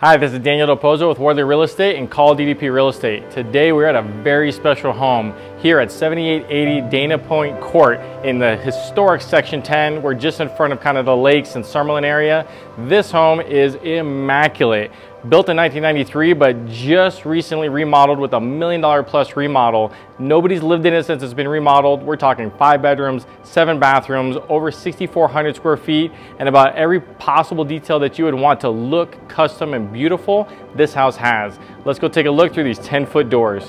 Hi, this is Daniel Del Pozo with Worthy Real Estate and Call DDP Real Estate. Today we're at a very special home here at 7880 Dana Point Court in the historic Section 10. We're just in front of kind of the lakes and Summerlin area. This home is immaculate. Built in 1993, but just recently remodeled with a million dollar plus remodel. Nobody's lived in it since it's been remodeled. We're talking five bedrooms, seven bathrooms, over 6,400 square feet, and about every possible detail that you would want to look custom and beautiful, this house has. Let's go take a look through these 10 foot doors.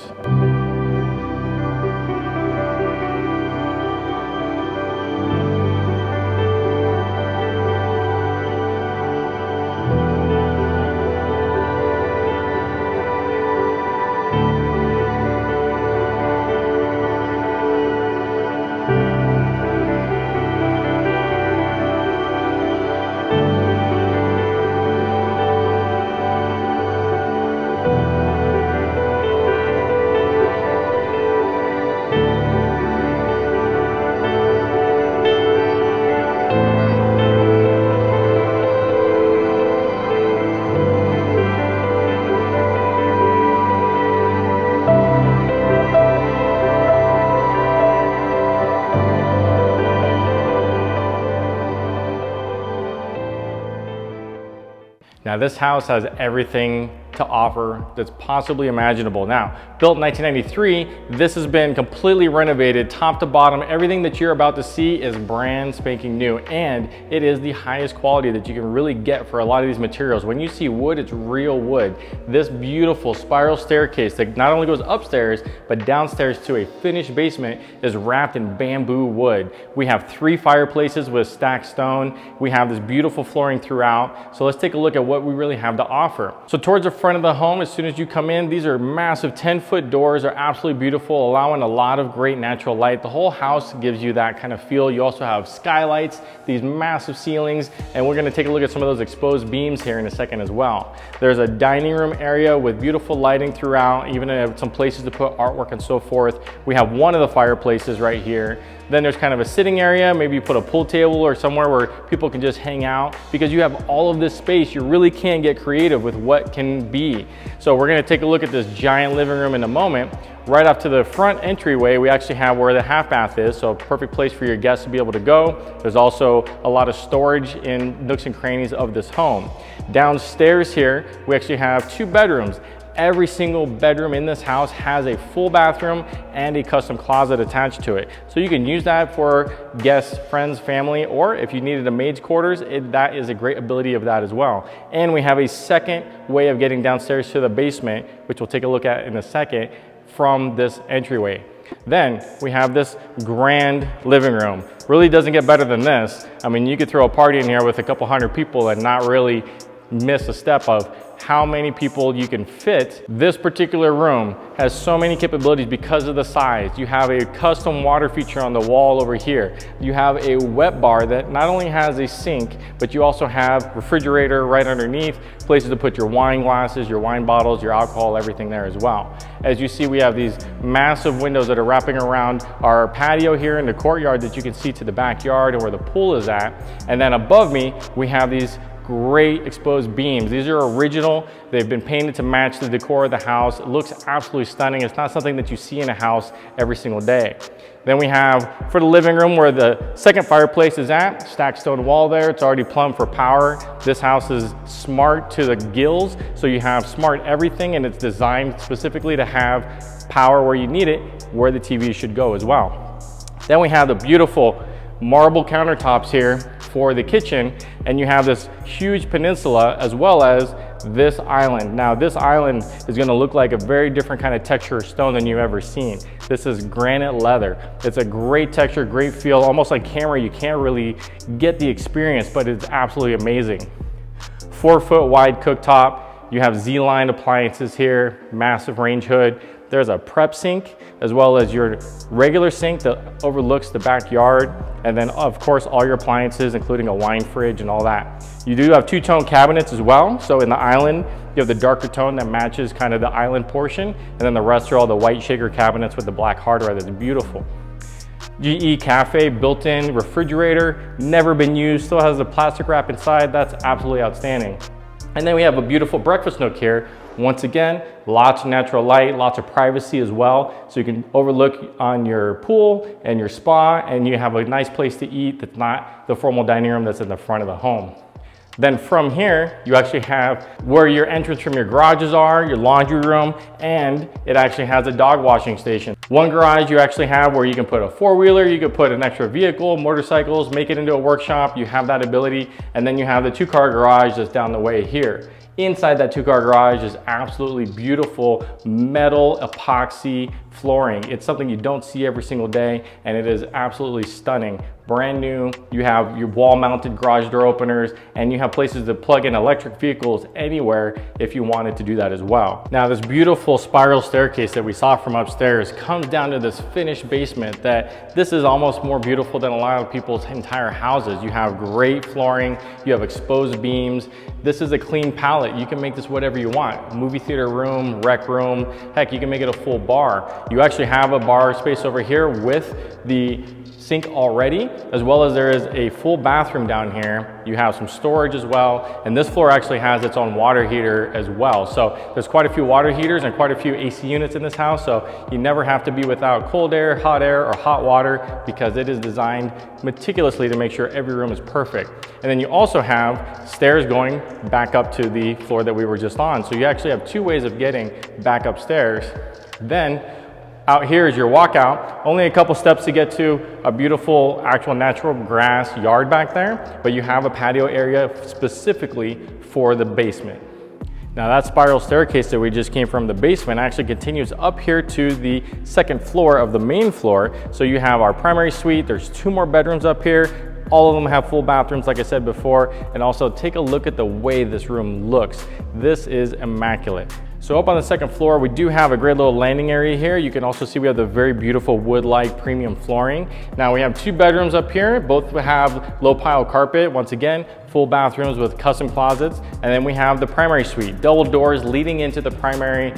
Now this house has everything to offer that's possibly imaginable. Now, built in 1993, this has been completely renovated top to bottom. Everything that you're about to see is brand spanking new and it is the highest quality that you can really get for a lot of these materials. When you see wood, it's real wood. This beautiful spiral staircase that not only goes upstairs, but downstairs to a finished basement is wrapped in bamboo wood. We have three fireplaces with stacked stone. We have this beautiful flooring throughout. So let's take a look at what we really have to offer. So towards the front of the home as soon as you come in. These are massive 10 foot doors, are absolutely beautiful, allowing a lot of great natural light. The whole house gives you that kind of feel. You also have skylights, these massive ceilings, and we're gonna take a look at some of those exposed beams here in a second as well. There's a dining room area with beautiful lighting throughout, even some places to put artwork and so forth. We have one of the fireplaces right here. Then there's kind of a sitting area. Maybe you put a pool table or somewhere where people can just hang out. Because you have all of this space, you really can get creative with what can be. So we're gonna take a look at this giant living room in a moment. Right off to the front entryway, we actually have where the half bath is, so a perfect place for your guests to be able to go. There's also a lot of storage in nooks and crannies of this home. Downstairs here, we actually have two bedrooms. Every single bedroom in this house has a full bathroom and a custom closet attached to it. So you can use that for guests, friends, family, or if you needed a maid's quarters, it, that is a great ability of that as well. And we have a second way of getting downstairs to the basement, which we'll take a look at in a second, from this entryway. Then we have this grand living room. Really doesn't get better than this. I mean, you could throw a party in here with a couple hundred people and not really miss a step of how many people you can fit. This particular room has so many capabilities because of the size. You have a custom water feature on the wall over here. You have a wet bar that not only has a sink, but you also have refrigerator right underneath, places to put your wine glasses, your wine bottles, your alcohol, everything there as well. As you see, we have these massive windows that are wrapping around our patio here in the courtyard that you can see to the backyard and where the pool is at. And then above me, we have these great exposed beams. These are original. They've been painted to match the decor of the house. It looks absolutely stunning. It's not something that you see in a house every single day. Then we have for the living room where the second fireplace is at, stacked stone wall there. It's already plumbed for power. This house is smart to the gills. So you have smart everything and it's designed specifically to have power where you need it, where the TV should go as well. Then we have the beautiful marble countertops here for the kitchen and you have this huge peninsula as well as this island. Now this island is gonna look like a very different kind of texture of stone than you've ever seen. This is granite leather. It's a great texture, great feel, almost like camera. You can't really get the experience, but it's absolutely amazing. Four foot wide cooktop. You have ZLINE appliances here, massive range hood. There's a prep sink as well as your regular sink that overlooks the backyard. And then of course, all your appliances, including a wine fridge and all that. You do have two-tone cabinets as well. So in the island, you have the darker tone that matches kind of the island portion. And then the rest are all the white shaker cabinets with the black hardware that's beautiful. GE Cafe built-in refrigerator, never been used, still has the plastic wrap inside. That's absolutely outstanding. And then we have a beautiful breakfast nook here. Once again, lots of natural light, lots of privacy as well. So you can overlook on your pool and your spa and you have a nice place to eat that's not the formal dining room that's in the front of the home. Then from here, you actually have where your entrance from your garages are, your laundry room, and it actually has a dog washing station. One garage you actually have where you can put a four-wheeler, you could put an extra vehicle, motorcycles, make it into a workshop, you have that ability, and then you have the two-car garage that's down the way here. Inside that two car garage is absolutely beautiful metal epoxy flooring. It's something you don't see every single day and it is absolutely stunning brand new. You have your wall mounted garage door openers and you have places to plug in electric vehicles anywhere if you wanted to do that as well. Now this beautiful spiral staircase that we saw from upstairs comes down to this finished basement that this is almost more beautiful than a lot of people's entire houses. You have great flooring, you have exposed beams. This is a clean palette. You can make this whatever you want. Movie theater room, rec room, heck, you can make it a full bar. You actually have a bar space over here with the sink already, as well as there is a full bathroom down here. You have some storage as well, and this floor actually has its own water heater as well. So there's quite a few water heaters and quite a few AC units in this house, so you never have to be without cold air, hot air, or hot water because it is designed meticulously to make sure every room is perfect. And then you also have stairs going back up to the floor that we were just on. So you actually have two ways of getting back upstairs. Then out here is your walkout. Only a couple steps to get to a beautiful actual natural grass yard back there, but you have a patio area specifically for the basement. Now that spiral staircase that we just came from the basement actually continues up here to the second floor of the main floor. So you have our primary suite, there's two more bedrooms up here, all of them have full bathrooms, like I said before, and also take a look at the way this room looks. This is immaculate. So up on the second floor, we do have a great little landing area here. You can also see we have the very beautiful wood-like premium flooring. Now we have two bedrooms up here. Both have low pile carpet. Once again, full bathrooms with custom closets. And then we have the primary suite, double doors leading into the primary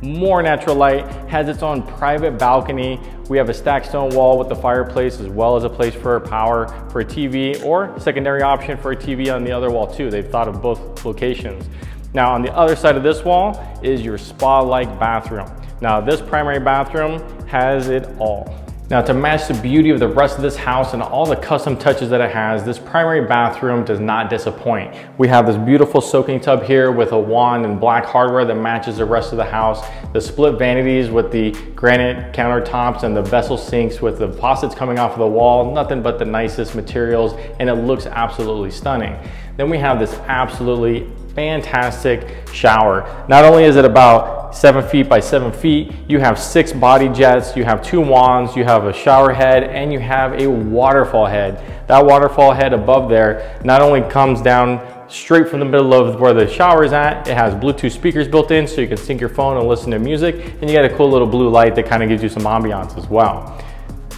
more natural light, has its own private balcony. We have a stacked stone wall with the fireplace as well as a place for power for a TV or secondary option for a TV on the other wall too. They've thought of both locations. Now on the other side of this wall is your spa-like bathroom. Now this primary bathroom has it all. Now to match the beauty of the rest of this house and all the custom touches that it has, this primary bathroom does not disappoint. We have this beautiful soaking tub here with a wand and black hardware that matches the rest of the house. The split vanities with the granite countertops and the vessel sinks with the faucets coming off of the wall, nothing but the nicest materials and it looks absolutely stunning. Then we have this absolutely fantastic shower. Not only is it about seven feet by seven feet, you have six body jets, you have two wands, you have a shower head, and you have a waterfall head. That waterfall head above there not only comes down straight from the middle of where the shower is at. It has Bluetooth speakers built in so you can sync your phone and listen to music. And you got a cool little blue light that kind of gives you some ambiance as well.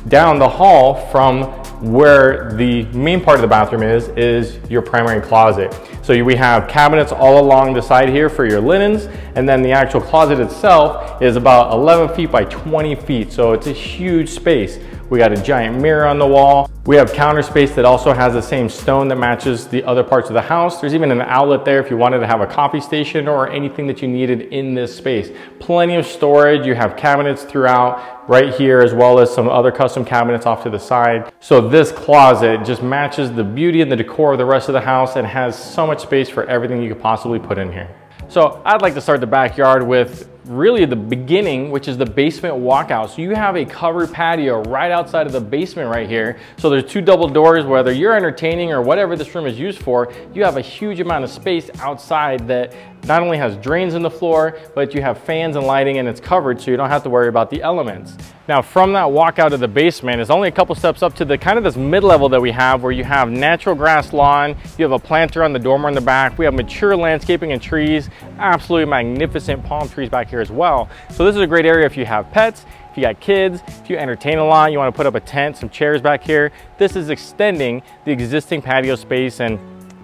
Down the hall from where the main part of the bathroom is, is your primary closet. So we have cabinets all along the side here for your linens, and then the actual closet itself is about 11 feet by 20 feet. So it's a huge space. We got a giant mirror on the wall. We have counter space that also has the same stone that matches the other parts of the house. There's even an outlet there if you wanted to have a coffee station or anything that you needed in this space. Plenty of storage. You have cabinets throughout right here as well as some other custom cabinets off to the side. So this closet just matches the beauty and the decor of the rest of the house and has so much space for everything you could possibly put in here. So I'd like to start the backyard with really the beginning, which is the basement walkout. So you have a covered patio right outside of the basement right here. So there's two double doors, whether you're entertaining or whatever this room is used for, you have a huge amount of space outside that not only has drains in the floor, but you have fans and lighting and it's covered so you don't have to worry about the elements. Now from that walkout of the basement is only a couple steps up to the kind of this mid-level that we have where you have natural grass lawn, you have a planter on the dormer in the back, we have mature landscaping and trees, absolutely magnificent palm trees back here as well. So this is a great area if you have pets, if you got kids, if you entertain a lot, you wanna put up a tent, some chairs back here, this is extending the existing patio space and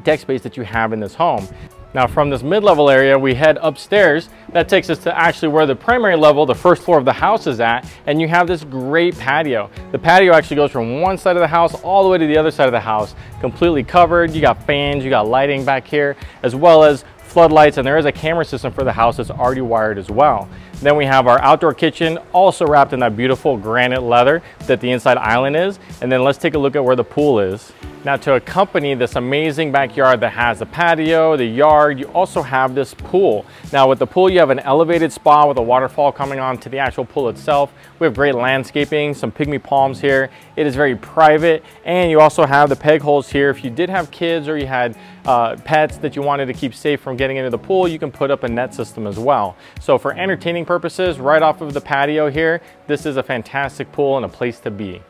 deck space that you have in this home. Now from this mid-level area, we head upstairs. That takes us to actually where the primary level, the first floor of the house is at, and you have this great patio. The patio actually goes from one side of the house all the way to the other side of the house, completely covered. You got fans, you got lighting back here, as well as floodlights, and there is a camera system for the house that's already wired as well. Then we have our outdoor kitchen, also wrapped in that beautiful granite leather that the inside island is. And then let's take a look at where the pool is. Now to accompany this amazing backyard that has the patio, the yard, you also have this pool. Now with the pool, you have an elevated spa with a waterfall coming on to the actual pool itself. We have great landscaping, some pygmy palms here. It is very private and you also have the peg holes here. If you did have kids or you had uh, pets that you wanted to keep safe from getting into the pool, you can put up a net system as well. So for entertaining purposes, right off of the patio here, this is a fantastic pool and a place to be.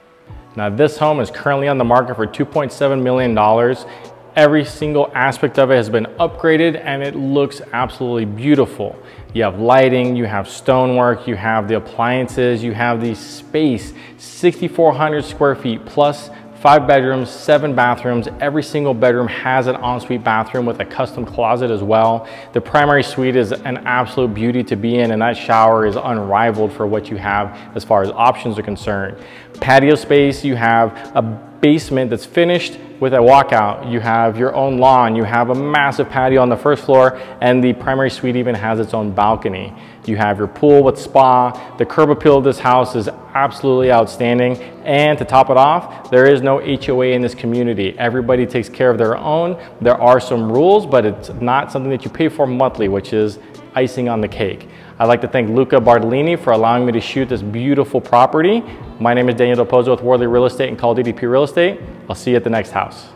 Now this home is currently on the market for $2.7 million. Every single aspect of it has been upgraded and it looks absolutely beautiful. You have lighting, you have stonework, you have the appliances, you have the space, 6,400 square feet plus five bedrooms, seven bathrooms. Every single bedroom has an ensuite bathroom with a custom closet as well. The primary suite is an absolute beauty to be in and that shower is unrivaled for what you have as far as options are concerned. Patio space, you have a basement that's finished with a walkout. You have your own lawn, you have a massive patio on the first floor, and the primary suite even has its own balcony. You have your pool with spa. The curb appeal of this house is absolutely outstanding. And to top it off, there is no HOA in this community. Everybody takes care of their own. There are some rules, but it's not something that you pay for monthly, which is icing on the cake. I'd like to thank Luca Bartolini for allowing me to shoot this beautiful property. My name is Daniel Del with Worley Real Estate and Call DDP Real Estate. I'll see you at the next house.